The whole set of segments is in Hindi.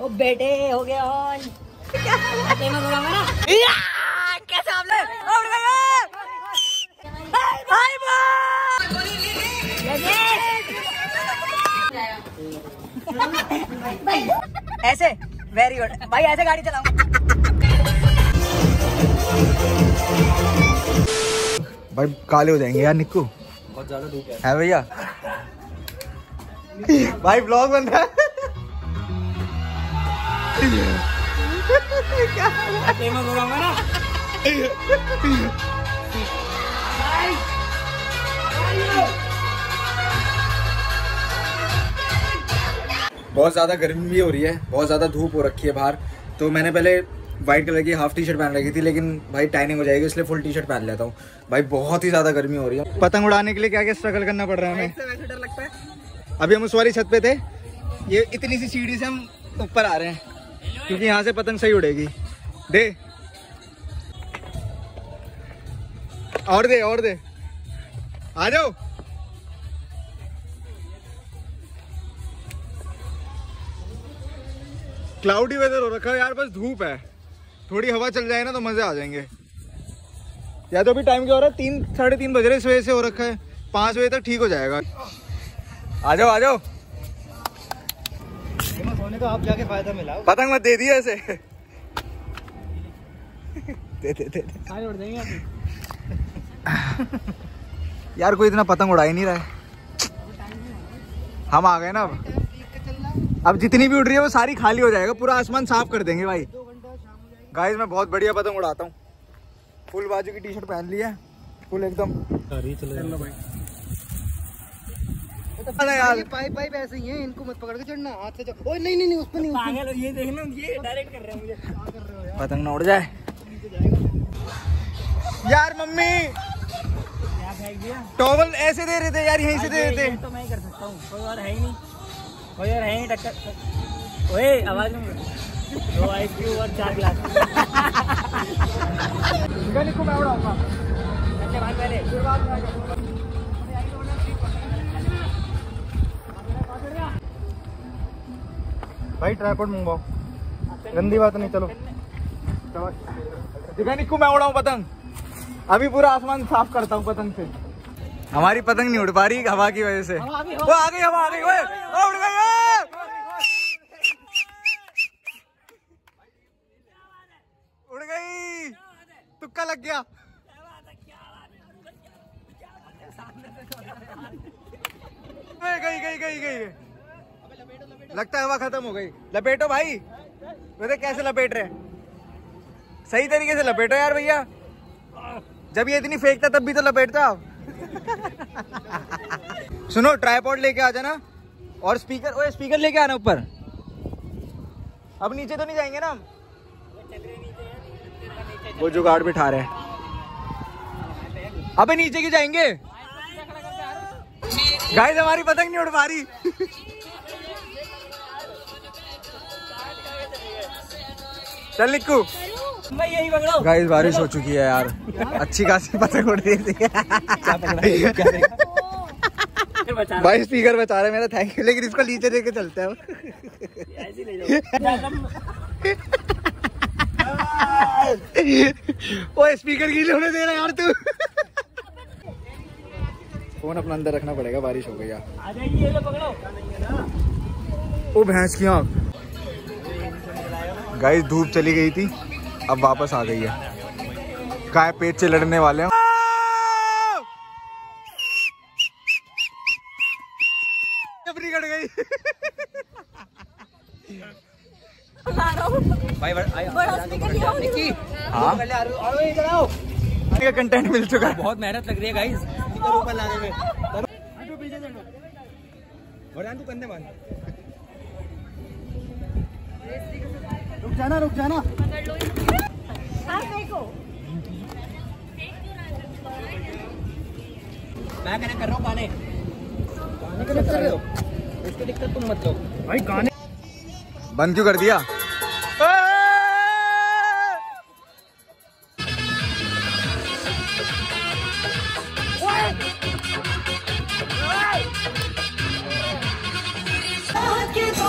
ओ बेटे हो गया ऑन कैसे मैं बोला ना? कैसे आप लोग उड़ गए हाय ऐसे वेरी गुड भाई ऐसे गाड़ी चलाओ। भाई काले हो जाएँगे यार निक्कू बहुत ज़्यादा धूप है। है भैया? भाई ब्लॉग बन रहा है। बहुत ज़्यादा गर्मी भी हो रही है बहुत ज़्यादा धूप हो रखी है बाहर। तो मैंने पहले व्हाइट कलर की हाफ़ टी शर्ट पहन रखी थी लेकिन भाई टाइनिंग हो जाएगी इसलिए फुल टी शर्ट पहन लेता हूँ। भाई बहुत ही ज़्यादा गर्मी हो रही है। पतंग उड़ाने के लिए क्या क्या स्ट्रगल करना पड़ रहा है हमें? डर लगता है। अभी हम उस वाली छत पे थे ये इतनी सी सीढ़ी से हम ऊपर आ रहे हैं। क्योंकि यहाँ से पतंग सही उड़ेगी। दे। और दे और दे। आ जाओ। क्लाउडी वेदर हो रखा है यार, बस धूप है। थोड़ी हवा चल जाए ना तो मज़े आ जाएँगे। या तो अभी टाइम क्या हो रहा है? तीन, साढ़े तीन बज रहे इस वजह से हो रखा है। पाँच बजे तक ठीक हो जाएगा। आ जाओ आ जाओ। सोने का आप जाके फ़ायदा मिला पतंग मत दे दिया ऐसे। दे दे दे दे। सारे उड़ जाएँगे यार कोई इतना पतंग उड़ा ही नहीं रहा है। हम आ गए ना अब। अब जितनी भी उड़ रही है वो सारी खाली हो जाएगा। पूरा आसमान साफ़ कर देंगे भाई। गाइस मैं बहुत बढ़िया पतंग उड़ाता हूँ। फुल बाजू की टी शर्ट पहन ली है। फुल एकदम। चलो भाई। यार। पाइप पाइप ऐसे ही है इनको मत पकड़ के चढ़ना हाथ से चढ़ नहीं नहीं नहीं उस पर नहीं पागल हो ये देखना ये डायरेक्ट कर रहे हैं मुझे। पतंग ना उड़ जाए। यार मम्मी। क्या फेंक दिया? टॉवल ऐसे दे रहे थे यार यहीं से दे रहे थे। तो मैं कर सकता हूँ। कोई और है ही नहीं। कोई और है ही टक्कर। ओए आवाज़ में दो और चार गिलास को मैं उड़ाऊँगा। पहले। भाई ट्राईपोड मंगवाओ। गंदी बात नहीं चलो। दिखा निक्कू मैं उड़ाऊं पतंग? अभी पूरा आसमान साफ़ करता हूँ पतंग से। हमारी पतंग नहीं उड़ पा रही हवा की वजह से। वो आ गई हवा आ गई उड़ गई! उड़ गई। तुक्का लग गया। गई गई गई गई। लगता है हवा खत्म हो गई। लपेटो भाई। वैसे कैसे लपेट रहे सही तरीके से लपेटो यार भैया। जब ये इतनी फेंकता, तब भी तो लपेटता। आप सुनो ट्राईपॉड लेके आ जाना। और स्पीकर ओए स्पीकर लेके आना ऊपर। अब नीचे तो नहीं जाएँगे ना हम। वो जुगाड़ बिठा रहे अबे नीचे की जाएँगे? गाइस हमारी पतंग नहीं उड़ पा रही। चल पकड़ो गाइस, बारिश हो चुकी है यार। अच्छी खासी पतंग उड़ रही थी। भाई स्पीकर बचा रहे मेरा थैंक यू लेकिन इसको नीचे लेके चलते हैं। वो स्पीकर गीले होने दे रहा यार तू। फ़ोन अपना अंदर रखना पड़ेगा, बारिश हो गई यार। ओ, भैंस की आँख। गाइस धूप चली गई थी अब वापस आ गई है। काय पेट से लड़ने वाले हैं। अपनी कट गई। भाई हाँ। कंटेंट मिल चुका है। बहुत मेहनत लग रही है गाइस ऊपर लाने में। और तू कंधे बाँध जाना रुक जाना। मैं कनेक्ट कर रहा हूँ गाने। गाने कनेक्ट कर रहे हो। इसकी दिक्कत तुम मत लो। भाई गाने बंद क्यों कर दिया? के दो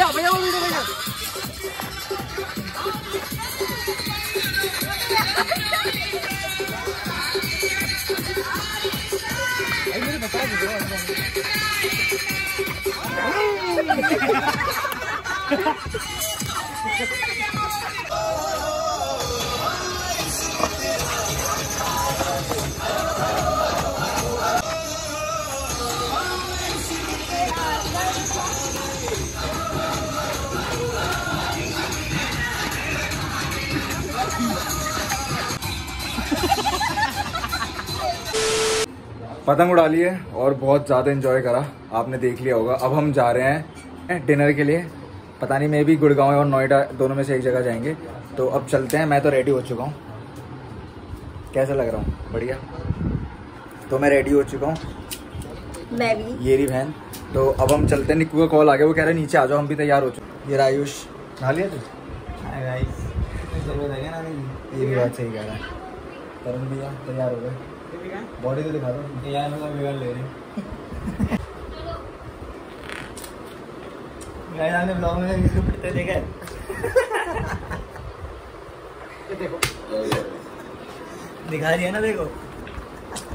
तेरा वहाँ पे स्टार्ट है भैया भैया वो वीडियो पतंग उड़ा ली है और बहुत ज़्यादा एंजॉय करा। आपने देख लिया होगा। अब हम जा रहे हैं डिनर के लिए। पता नहीं मैं भी गुड़गांव और नोएडा दोनों में से एक जगह जाएँगे। तो अब चलते हैं। मैं तो रेडी हो चुका हूँ। कैसा लग रहा हूँ? बढ़िया। तो मैं रेडी हो चुका हूँ। मैं भी। ये रही बहन। तो अब हम चलते हैं। निक्कू का कॉल आ गया। वो कह रहे हैं नीचे आ जाओ हम भी तैयार हो चुके ये आयुष नहा लिया तू? ये भी बात सही कह रहा है। तरुण भैया तैयार हो गए। बॉडी तो दिखा दो। यार मतलब बिगड़ ले रहे गाइस आपने ब्लॉग में किसको पिटते देखा। है दिखा। रही है ना देखो।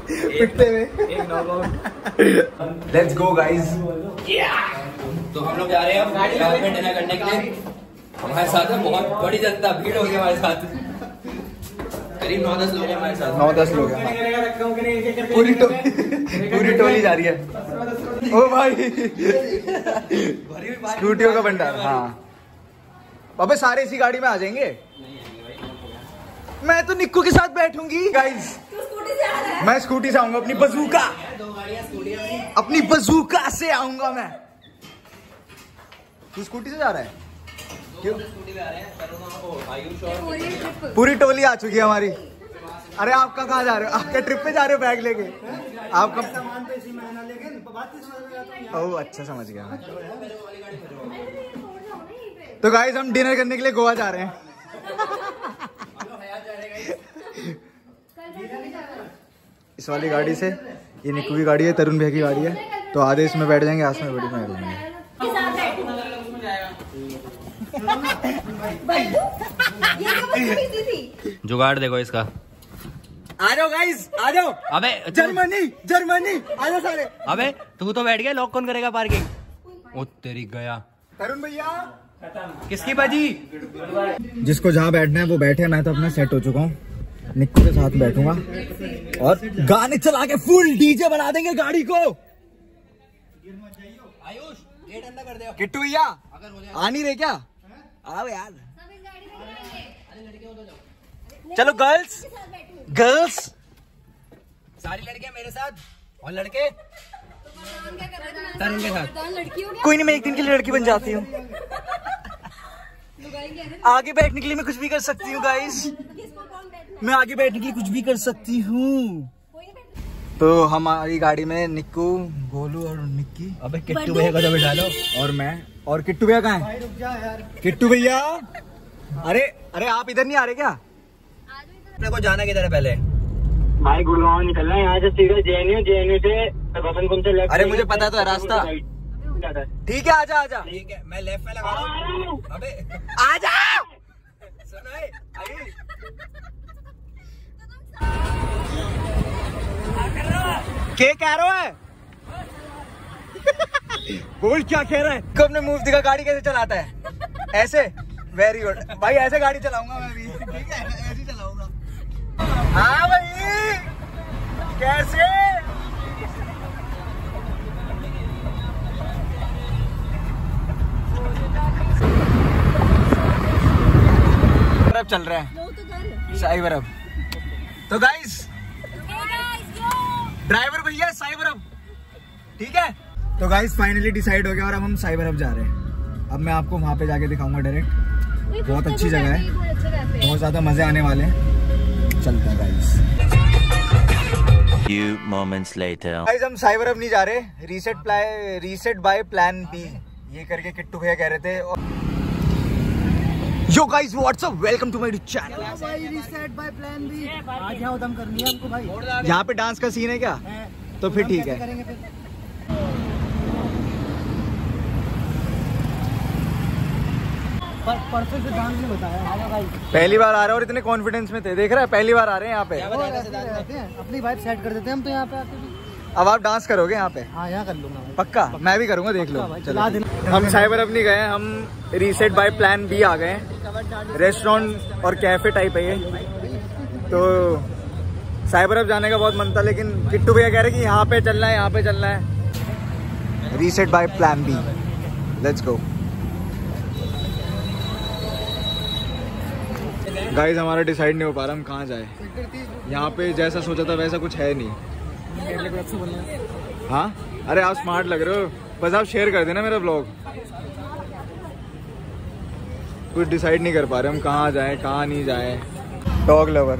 पिटते हुए एक नॉकआउट लेट्स गो गाइस तो हम लोग जा रहे हैं अब यहाँ पे डिनर करने के लिए। हमारे साथ है बहुत बड़ी जनता भीड़ होगी हमारे साथ। करीब नौ दस लोग हैं हमारे साथ। नौ दस लोग हैं पूरी टोली पूरी टोली जा रही है। ओ भाई। स्कूटियों का भंडार हाँ। अबे सारे इसी गाड़ी में आ जाएँगे? मैं तो निक्कू के साथ बैठूँगी। गाइस मैं स्कूटी से आऊँगा अपनी बजूका अपनी बजूका से आऊँगा मैं। तू स्कूटी से जा रहा है? क्यों? पूरी टोली आ चुकी है हमारी। अरे आपका कहाँ जा रहे हो? आपके ट्रिप पे जा रहे हो बैग लेके? आपका ओह अच्छा समझ गया। तो गाइस हम डिनर करने के लिए गोवा जा रहे हैं। इस वाली गाड़ी से ये निक्कू की गाड़ी है तरुण भैया की गाड़ी है। तो आधे इसमें बैठ जाएँगे आस में बैठ जाएँगे। जुगाड़ देखो इसका। आ जाओ गाइस आ जाओ। अबे जर्मनी जर्मनी आ जाओ सारे। अबे तू तो बैठ गया लॉक कौन करेगा पार्किंग ओ तेरी गया। तरुण भैया। किसकी बाजी? जिसको जहाँ बैठना है वो बैठे मैं तो अपना सेट हो चुका हूँ। निक्कू के साथ बैठूँगा। और गाने चला के फुल डीजे बना देंगे गाड़ी को। आयुष गेट अंदर कर दे। किट्टू भैया आ नहीं रहे क्या? आओ यार। चलो गर्ल्स गर्ल्स सारी लड़कियाँ मेरे साथ और लड़के। तरुण के साथ। कोई नहीं मैं एक दिन के लिए लड़की बन जाती हूँ। आगे बैठने के लिए मैं कुछ भी कर सकती हूँ गाइस मैं आगे बैठने के लिए कुछ भी कर सकती हूँ। तो हमारी गाड़ी में निक्कू गोलू और निक्की। अबे किट्टू भैया को तो बिठा लो। और मैं। और किट्टू भैया कहाँ है? किट्टू भैया? अरे अरे आप इधर नहीं आ रहे क्या? अपने को जाना किधर है पहले? भाई गुड़गांव निकलना है यहाँ से सीधे जेएनयू जेएनयू से वसंत कुंज से लेफ़्ट अरे मुझे पता तो है रास्ता। ठीक है आजा आजा। ठीक है मैं लेफ़्ट में लगा रहा हूँ। अबे। आजा! सुनो ए, आयुष के कह रहा है? बोल क्या कह रहा है? कब ने मूव दिखा गाड़ी कैसे चलाता है? ऐसे? वेरी गुड भाई ऐसे गाड़ी चलाऊँगा मैं भी। ठीक है ऐसे ही चलाऊँगा। हाँ भाई। कैसे? चल रहा है। शाही बर्फ़। तो गाइस ड्राइवर भैया साइबर अब ठीक है? तो गाइस फाइनली डिसाइड हो गया और अब हम साइबर अब जा रहे हैं। अब मैं आपको वहाँ पे जाके दिखाऊँगा डायरेक्ट बहुत अच्छी जगह है। बहुत ज़्यादा मज़े आने वाले हैं। चलते हैं guys Few moments later. Guys हम साइबर अब नहीं जा रहे। Reset ply reset by plan B ये करके किट्टू भैया कह रहे थे। और... yo guys what's up welcome to my channel भाई रीसेट बाय प्लान बी आज यहाँ उदम करनी है हमको भाई। यहाँ पे डांस का सीन है क्या? है। तो फिर ठीक है। पर- परसों से डांस ने बताया। भाई। पहली बार आ रहे हैं और इतने कॉन्फिडेंस में थे। देख रहे हैं पहली बार आ रहे हैं यहाँ पे। ही हैं। अपनी वाइफ सेट कर देते हैं हम तो यहाँ पे भी। अब आप डांस करोगे यहाँ पे? हाँ यहाँ कर लूँगा पक्का? मैं भी करूँगा देख लो। चलो। हम साइबर अब नहीं गए हम रीसेट बाय प्लान बी आ गए हैं। रेस्टोरेंट और कैफ़े टाइप है ये। तो साइबर अब जाने का बहुत मन था लेकिन किट्टू भैया कह रहे कि यहाँ पे चलना है यहाँ पे चलना है। Reset by Plan B let's go guys हमारा डिसाइड नहीं हो पा रहा हम कहाँ जाए? यहाँ पे जैसा सोचा था वैसा कुछ है नहीं। हाँ। अरे आप स्मार्ट लग रहे हो। बस आप शेयर कर देना मेरा ब्लॉग कुछ डिसाइड नहीं कर पा रहे हम कहाँ जाएँ कहाँ नहीं जाएँ। डॉग लवर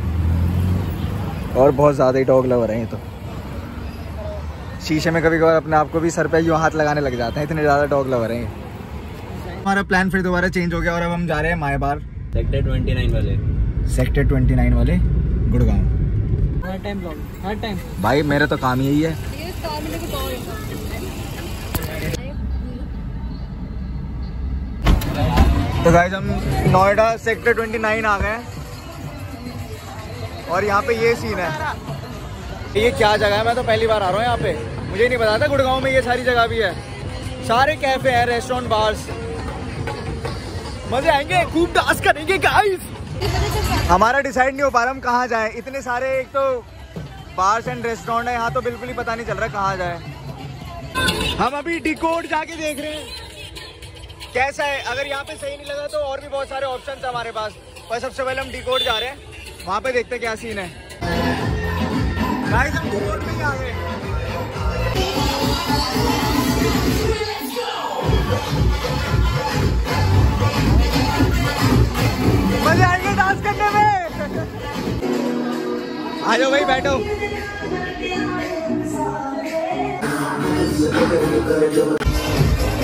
और बहुत ज़्यादा ही डॉग लवर हैं ये तो। शीशे में कभी कभार अपने आप को भी सर पे यूँ हाथ लगाने लग जाते हैं इतने ज़्यादा डॉग लवर हैं हमारा प्लान फिर दोबारा चेंज हो गया और अब हम जा रहे हैं माए बार सेक्टर 29 वाले। सेक्टर 29 वाले गुड़गांव। हर टाइम ब्लॉग हर टाइम भाई मेरा तो काम यही है। तो गाइस हम नोएडा सेक्टर 29 आ गए हैं। और यहाँ पे ये सीन है। ये क्या जगह है? मैं तो पहली बार आ रहा हूँ यहाँ पे। मुझे नहीं पता था, गुड़गांव में ये सारी जगह भी है। सारे कैफ़े हैं रेस्टोरेंट बार्स मज़े आएँगे? खूब डांस करेंगे गाइस हमारा डिसाइड नहीं हो पा रहा हम कहाँ जाए। इतने सारे, एक तो बार्स एंड रेस्टोरेंट है, यहाँ तो बिल्कुल ही पता नहीं चल रहा कहाँ जाए। हम अभी डिकोड जाके देख रहे हैं। कैसा है? अगर यहाँ पे सही नहीं लगा तो और भी बहुत सारे ऑप्शन है हमारे पास। पर सबसे पहले हम डिकोड जा रहे हैं। वहाँ पे देखते क्या सीन है। आ जाओ भाई, बैठो।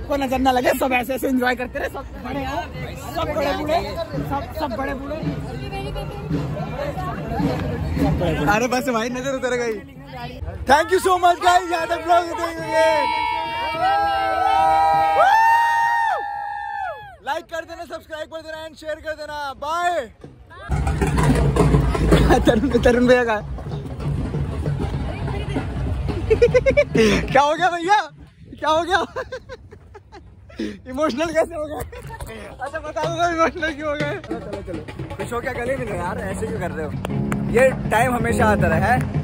सबको नज़र ना लगे, सब ऐसे ऐसे एंजॉय करते रहे, सब बड़े सब बड़े बूढ़े सब सब बड़े बूढ़े अरे बस भाई, नज़र उतर गई। Thank you so much guys तक ब्लॉग लाइक कर देना सब्सक्राइब कर देना एंड शेयर कर देना। बाय तरुण तरुण भैया का। क्या हो गया भैया? क्या हो गया? इमोशनल कैसे हो गए? अच्छा बता दो इमोशनल क्यों हो गए? चलो चलो चलो। खुश हो क्या गले मिले यार, ऐसे क्यों कर रहे हो? ये टाइम हमेशा आता रहा है।